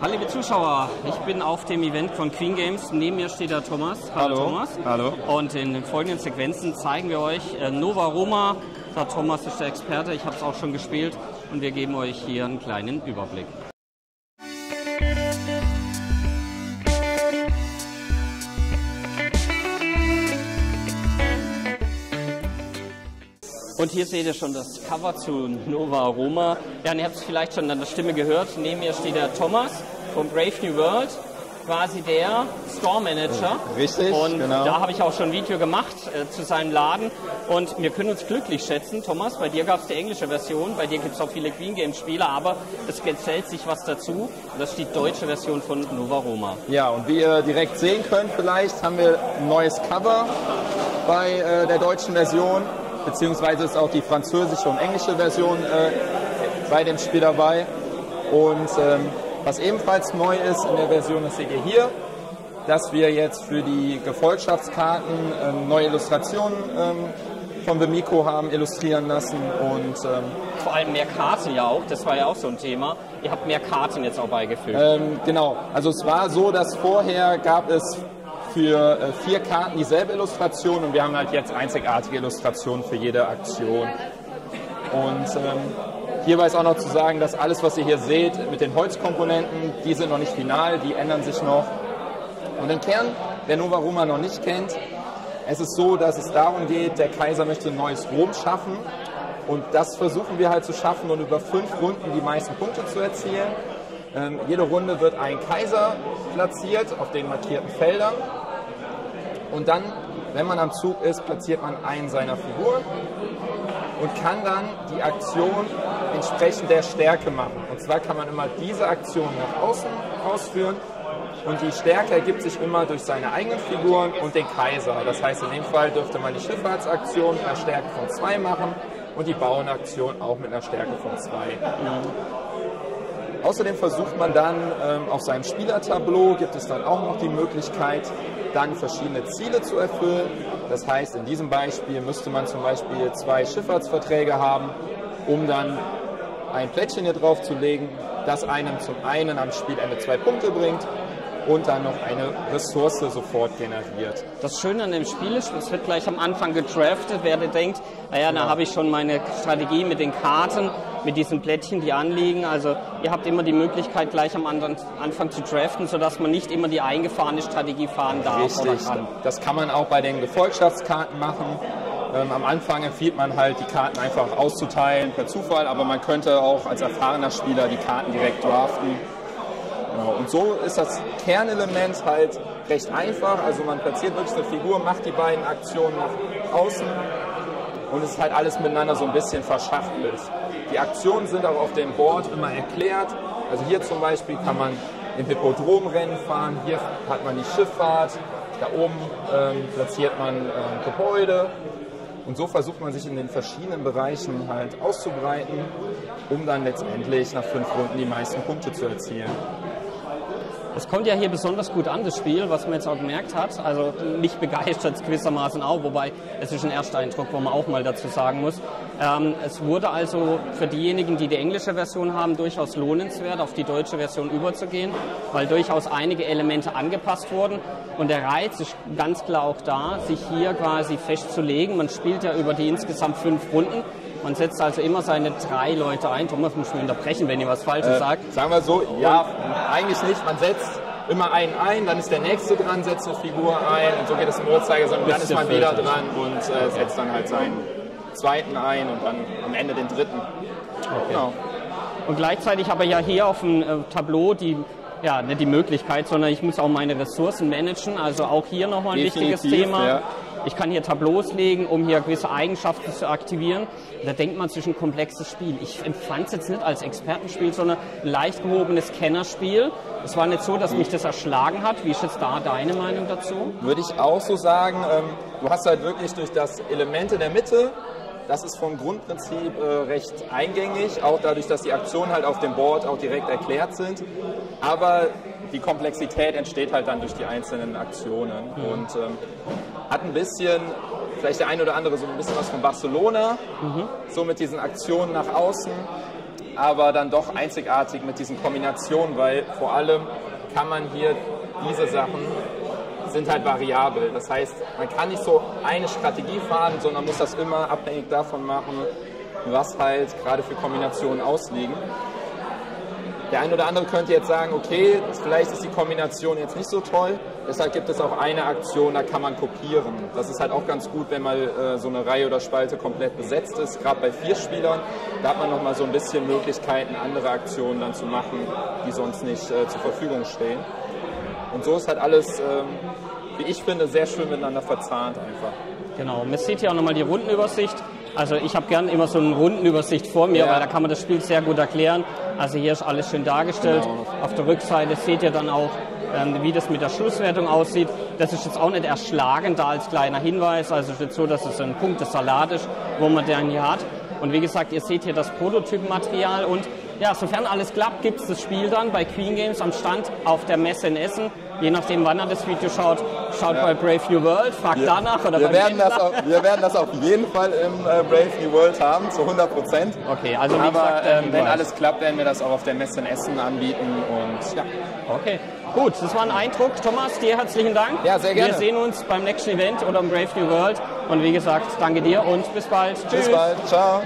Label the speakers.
Speaker 1: Hallo liebe Zuschauer, ich bin auf dem Event von Queen Games. Neben mir steht der Thomas.
Speaker 2: Hallo.
Speaker 1: Thomas.
Speaker 2: Hallo.
Speaker 1: Und in den folgenden Sequenzen zeigen wir euch äh, Nova Roma. Der Thomas ist der Experte, ich habe es auch schon gespielt und wir geben euch hier einen kleinen Überblick. Und hier seht ihr schon das Cover zu Nova Roma. Ja, und ihr habt es vielleicht schon an der Stimme gehört. Neben mir steht der Thomas vom Brave New World, quasi der Store Manager.
Speaker 2: Richtig,
Speaker 1: Und
Speaker 2: genau.
Speaker 1: da habe ich auch schon ein Video gemacht äh, zu seinem Laden. Und wir können uns glücklich schätzen, Thomas, bei dir gab es die englische Version, bei dir gibt es auch viele Queen Games Spiele, aber es gesellt sich was dazu. Und das ist die deutsche Version von Nova Roma.
Speaker 2: Ja, und wie ihr direkt sehen könnt, vielleicht haben wir ein neues Cover bei äh, der deutschen Version, beziehungsweise ist auch die französische und englische Version äh, bei dem Spiel dabei. Und ähm, was ebenfalls neu ist in der Version, das seht ihr hier, dass wir jetzt für die Gefolgschaftskarten ähm, neue Illustrationen ähm, von Bemiko haben illustrieren lassen und ähm,
Speaker 1: Vor allem mehr Karten ja auch, das war ja auch so ein Thema. Ihr habt mehr Karten jetzt auch beigefügt.
Speaker 2: Ähm, genau, also es war so, dass vorher gab es für äh, vier Karten dieselbe Illustration und wir haben halt jetzt einzigartige Illustrationen für jede Aktion. Und ähm, hierbei ist auch noch zu sagen, dass alles, was ihr hier seht mit den Holzkomponenten, die sind noch nicht final, die ändern sich noch. Und im Kern, wer Nova Roma noch nicht kennt, es ist so, dass es darum geht, der Kaiser möchte ein neues Rom schaffen. Und das versuchen wir halt zu schaffen und über fünf Runden die meisten Punkte zu erzielen. Ähm, jede Runde wird ein Kaiser platziert auf den markierten Feldern. Und dann, wenn man am Zug ist, platziert man einen seiner Figuren und kann dann die Aktion entsprechend der Stärke machen. Und zwar kann man immer diese Aktion nach außen ausführen und die Stärke ergibt sich immer durch seine eigenen Figuren und den Kaiser. Das heißt, in dem Fall dürfte man die Schifffahrtsaktion mit einer Stärke von 2 machen und die Bauenaktion auch mit einer Stärke von 2. Außerdem versucht man dann ähm, auf seinem Spielertableau gibt es dann auch noch die Möglichkeit, dann verschiedene Ziele zu erfüllen. Das heißt, in diesem Beispiel müsste man zum Beispiel zwei Schifffahrtsverträge haben, um dann ein Plättchen hier drauf zu legen, das einem zum einen am Spielende zwei Punkte bringt und dann noch eine Ressource sofort generiert.
Speaker 1: Das Schöne an dem Spiel ist, es wird gleich am Anfang gedraftet. Wer denkt, naja, da habe ich schon meine Strategie mit den Karten, mit diesen Plättchen, die anliegen. Also ihr habt immer die Möglichkeit, gleich am anderen- Anfang zu draften, sodass man nicht immer die eingefahrene Strategie fahren darf
Speaker 2: Richtig,
Speaker 1: kann.
Speaker 2: das kann man auch bei den Gefolgschaftskarten machen. Ähm, am Anfang empfiehlt man halt, die Karten einfach auszuteilen per Zufall, aber man könnte auch als erfahrener Spieler die Karten direkt draften. Genau. Und so ist das Kernelement halt recht einfach. Also man platziert wirklich eine Figur, macht die beiden Aktionen nach außen und es ist halt alles miteinander so ein bisschen verschachtelt. Die Aktionen sind auch auf dem Board immer erklärt. Also hier zum Beispiel kann man im Hippodromrennen fahren, hier hat man die Schifffahrt, da oben ähm, platziert man ähm, Gebäude. Und so versucht man sich in den verschiedenen Bereichen halt auszubreiten, um dann letztendlich nach fünf Runden die meisten Punkte zu erzielen.
Speaker 1: Es kommt ja hier besonders gut an, das Spiel, was man jetzt auch gemerkt hat. Also mich begeistert es gewissermaßen auch, wobei es ist ein erster Eindruck, wo man auch mal dazu sagen muss. Ähm, es wurde also für diejenigen, die die englische Version haben, durchaus lohnenswert, auf die deutsche Version überzugehen, weil durchaus einige Elemente angepasst wurden. Und der Reiz ist ganz klar auch da, sich hier quasi festzulegen. Man spielt ja über die insgesamt fünf Runden. Man setzt also immer seine drei Leute ein. Thomas muss mich unterbrechen, wenn ihr was Falsches
Speaker 2: Äh,
Speaker 1: sagt.
Speaker 2: sagen wir so, ja, eigentlich nicht. Man setzt immer einen ein, dann ist der nächste dran, setzt eine Figur ein und so geht es im Uhrzeigersinn. Dann ist man
Speaker 1: der
Speaker 2: wieder dran und äh, setzt dann halt seinen zweiten ein und dann am Ende den dritten. Genau.
Speaker 1: Und gleichzeitig habe ich ja hier auf dem äh, Tableau die, ja, nicht die Möglichkeit, sondern ich muss auch meine Ressourcen managen. Also auch hier nochmal ein wichtiges
Speaker 2: Definitiv,
Speaker 1: Thema.
Speaker 2: ja.
Speaker 1: Ich kann hier Tableaus legen, um hier gewisse Eigenschaften zu aktivieren. Da denkt man sich ein komplexes Spiel. Ich empfand es jetzt nicht als Expertenspiel, sondern ein leicht gehobenes Kennerspiel. Es war nicht so, dass mich das erschlagen hat. Wie ist jetzt da deine Meinung dazu?
Speaker 2: Würde ich auch so sagen. Ähm, du hast halt wirklich durch das Element in der Mitte, das ist vom Grundprinzip äh, recht eingängig, auch dadurch, dass die Aktionen halt auf dem Board auch direkt erklärt sind. Aber die Komplexität entsteht halt dann durch die einzelnen Aktionen und ähm, hat ein bisschen, vielleicht der eine oder andere so ein bisschen was von Barcelona, so mit diesen Aktionen nach außen. aber dann doch einzigartig mit diesen Kombinationen, weil vor allem kann man hier diese Sachen sind halt variabel. Das heißt, man kann nicht so eine Strategie fahren, sondern muss das immer abhängig davon machen, was halt gerade für Kombinationen ausliegen. Der eine oder andere könnte jetzt sagen, okay, vielleicht ist die Kombination jetzt nicht so toll, deshalb gibt es auch eine Aktion, da kann man kopieren. Das ist halt auch ganz gut, wenn mal äh, so eine Reihe oder Spalte komplett besetzt ist, gerade bei vier Spielern. Da hat man nochmal so ein bisschen Möglichkeiten, andere Aktionen dann zu machen, die sonst nicht äh, zur Verfügung stehen. Und so ist halt alles, ähm, wie ich finde, sehr schön miteinander verzahnt einfach.
Speaker 1: Genau, man sieht hier auch nochmal die Rundenübersicht. Also ich habe gern immer so eine Rundenübersicht vor mir, ja. weil da kann man das Spiel sehr gut erklären. Also hier ist alles schön dargestellt. Genau. Auf der Rückseite seht ihr dann auch, ähm, wie das mit der Schlusswertung aussieht. Das ist jetzt auch nicht erschlagend da als kleiner Hinweis. Also es ist jetzt so, dass es ein Punktesalat ist, wo man den hier hat. Und wie gesagt, ihr seht hier das Prototypenmaterial und ja, sofern alles klappt, gibt es das Spiel dann bei Queen Games am Stand auf der Messe in Essen. Je nachdem, wann er das Video schaut, schaut ja. bei Brave New World, fragt wir, danach oder
Speaker 2: wir werden, das auf, wir werden das auf jeden Fall im äh, Brave New World haben, zu 100 Prozent.
Speaker 1: Okay, also wie
Speaker 2: Aber
Speaker 1: gesagt,
Speaker 2: ähm, wenn alles klappt, werden wir das auch auf der Messe in Essen anbieten und ja.
Speaker 1: Okay, gut, das war ein Eindruck. Thomas, dir herzlichen Dank.
Speaker 2: Ja, sehr gerne.
Speaker 1: Wir sehen uns beim nächsten Event oder im Brave New World und wie gesagt, danke dir und bis bald.
Speaker 2: Tschüss. Bis bald, ciao.